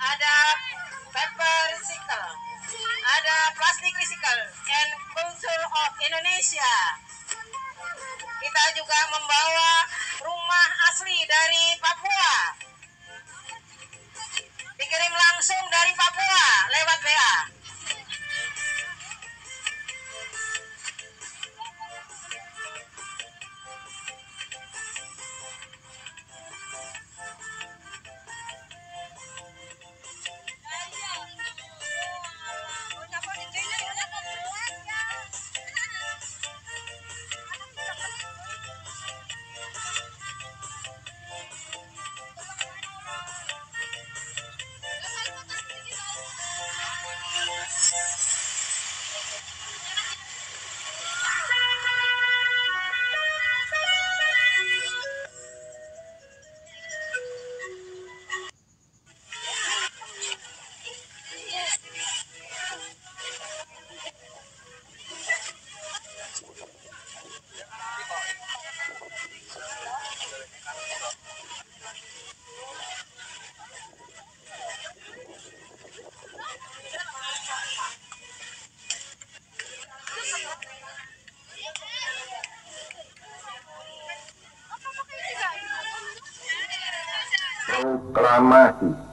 ada paper recycle, ada plastik recycle, and culture of Indonesia. Kita juga membawa Almighty